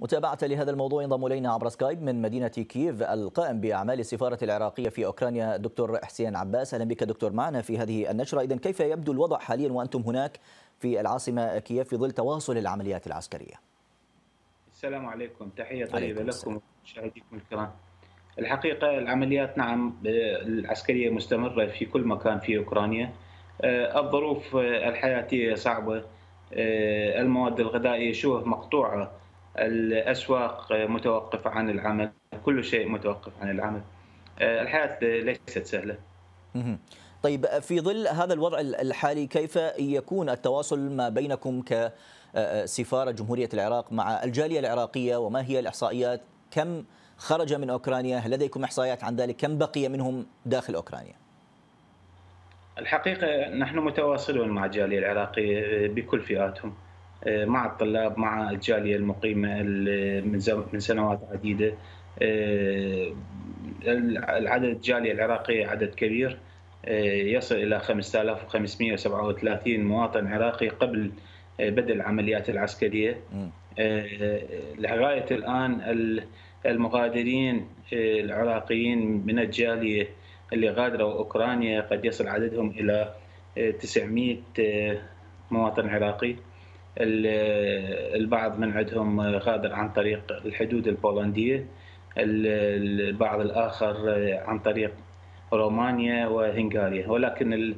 متابعة لهذا الموضوع ينضم إلينا عبر سكايب من مدينة كييف القائم بأعمال السفارة العراقية في أوكرانيا دكتور حسين عباس. أهلا بك دكتور معنا في هذه النشرة. إذا كيف يبدو الوضع حاليا وأنتم هناك في العاصمة كييف في ظل تواصل العمليات العسكرية؟ السلام عليكم. تحية طيبة لكم ومشاهديكم الكرام. الحقيقة العمليات نعم العسكرية مستمرة في كل مكان في أوكرانيا. الظروف الحياتية صعبة. المواد الغذائية شبه مقطوعة. الأسواق متوقفة عن العمل كل شيء متوقف عن العمل. الحياة ليست سهلة. طيب في ظل هذا الوضع الحالي كيف يكون التواصل ما بينكم كسفارة جمهورية العراق مع الجالية العراقية؟ وما هي الإحصائيات؟ كم خرج من أوكرانيا؟ هل لديكم إحصائيات عن ذلك؟ كم بقي منهم داخل أوكرانيا؟ الحقيقة نحن متواصلون مع الجالية العراقية بكل فئاتهم. مع الطلاب مع الجالية المقيمة من سنوات عديدة. العدد الجالية العراقية عدد كبير. يصل إلى 5537 مواطن عراقي قبل بدء العمليات العسكرية. لغاية الآن المغادرين العراقيين من الجالية اللي غادروا أوكرانيا قد يصل عددهم إلى 900 مواطن عراقي. البعض من عندهم غادر عن طريق الحدود البولندية البعض الآخر عن طريق رومانيا وهنغاريا ولكن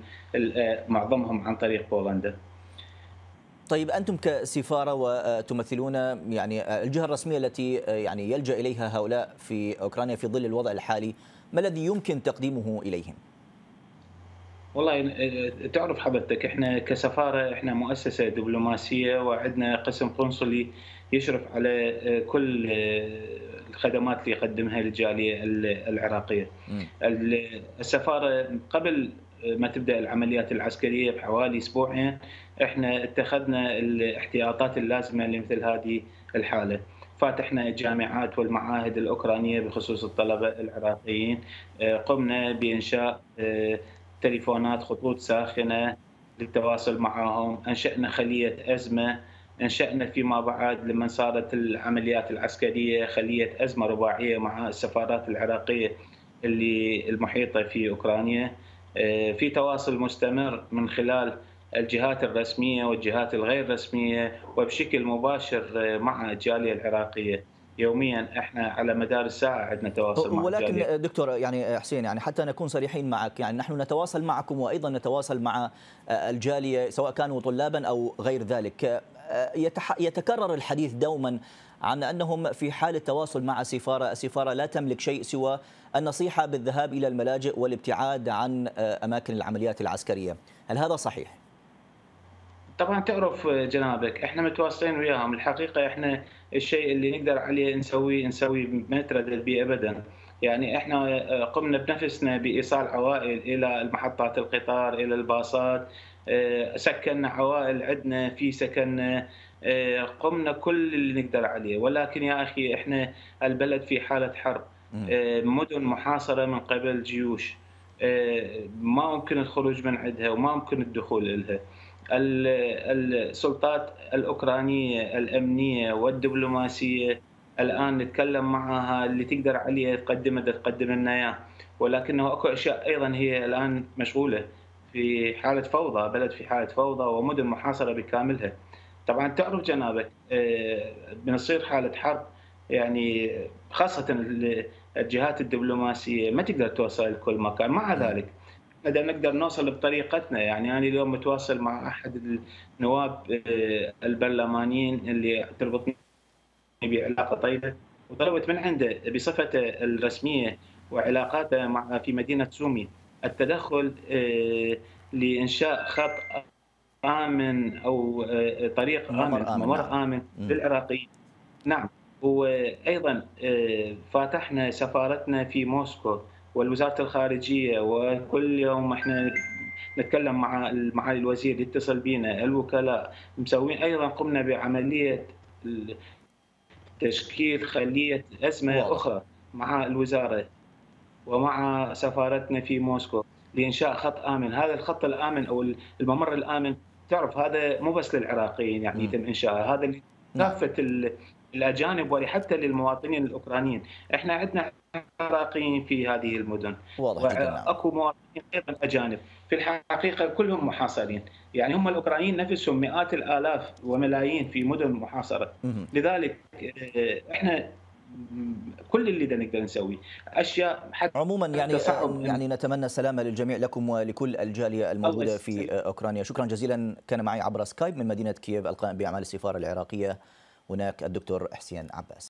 معظمهم عن طريق بولندا طيب أنتم كسفارة وتمثلون يعني الجهة الرسمية التي يعني يلجأ إليها هؤلاء في أوكرانيا في ظل الوضع الحالي ما الذي يمكن تقديمه إليهم؟ والله تعرف حضرتك إحنا كسفارة إحنا مؤسسة دبلوماسية وعندنا قسم قنصلي يشرف على كل الخدمات اللي يقدمها الجالية العراقية. السفارة قبل ما تبدأ العمليات العسكرية بحوالي أسبوعين إحنا اتخذنا الاحتياطات اللازمة لمثل هذه الحالة. فاتحنا الجامعات والمعاهد الأوكرانية بخصوص الطلبة العراقيين قمنا بإنشاء تليفونات خطوط ساخنة للتواصل معهم أنشأنا خلية أزمة أنشأنا فيما بعد لما صارت العمليات العسكرية خلية أزمة رباعية مع السفارات العراقية اللي المحيطة في أوكرانيا. في تواصل مستمر من خلال الجهات الرسمية والجهات الغير رسمية وبشكل مباشر مع الجالية العراقية. يوميا إحنا على مدار الساعة عندنا تواصل مع ولكن الجالية. دكتور يعني حسين يعني حتى نكون صريحين معك يعني نحن نتواصل معكم وأيضا نتواصل مع الجالية سواء كانوا طلابا أو غير ذلك يتكرر الحديث دوما عن أنهم في حاله تواصل مع السفاره، السفاره لا تملك شيء سوى النصيحة بالذهاب إلى الملاجئ والابتعاد عن أماكن العمليات العسكرية، هل هذا صحيح؟ طبعا تعرف جنابك إحنا متواصلين وياهم. الحقيقة إحنا الشيء اللي نقدر عليه نسويه نسويه ما نتردد به ابدا. يعني إحنا قمنا بنفسنا بإيصال عوائل إلى محطات القطار إلى الباصات سكننا عوائل عندنا في سكننا قمنا كل اللي نقدر عليه. ولكن يا أخي إحنا البلد في حالة حرب. مدن محاصرة من قبل جيوش. ما ممكن الخروج من عندها وما ممكن الدخول لها السلطات الأوكرانية الأمنية والدبلوماسية الآن نتكلم معها اللي تقدر عليه تقدم تقدم لنا اياه ولكنه أكو أشياء أيضا هي الآن مشغولة في حالة فوضى بلد في حالة فوضى ومدن محاصرة بكاملها. طبعا تعرف جنابك بنصير حالة حرب يعني خاصة الجهات الدبلوماسية ما تقدر توصل لكل مكان. مع ذلك اذا نقدر نوصل بطريقتنا. يعني أنا اليوم متواصل مع أحد النواب البرلمانيين اللي تربطني بعلاقة طيبة وطلبت من عنده بصفته الرسمية وعلاقاته مع في مدينة سومي التدخل لإنشاء خط آمن أو طريق آمن ممر آمن للعراقيين. نعم. وأيضا فاتحنا سفارتنا في موسكو. والوزارة الخارجية وكل يوم إحنا نتكلم مع معالي الوزير يتصل بنا الوكلاء مسوين أيضا قمنا بعملية تشكيل خلية أزمة واضح. أخرى مع الوزارة ومع سفارتنا في موسكو لإنشاء خط آمن، هذا الخط الآمن أو الممر الآمن تعرف هذا مو بس للعراقيين يعني يتم إنشاءه، هذا كافه للاجانب وحتى للمواطنين الأوكرانيين، إحنا عندنا عراقيين في هذه المدن. واضح نعم. وأكو مواطنين أيضا أجانب، في الحقيقة كلهم محاصرين، يعني هم الأوكرانيين نفسهم مئات الآلاف وملايين في مدن محاصرة، لذلك آه، إحنا كل اللي نقدر نسويه. أشياء حتى عموما يعني يعني نتمنى السلامة للجميع لكم ولكل الجالية الموجودة في أوكرانيا. شكرا جزيلا. كان معي عبر سكايب من مدينة كييف القائم بأعمال السفارة العراقية. هناك الدكتور حسين عباس.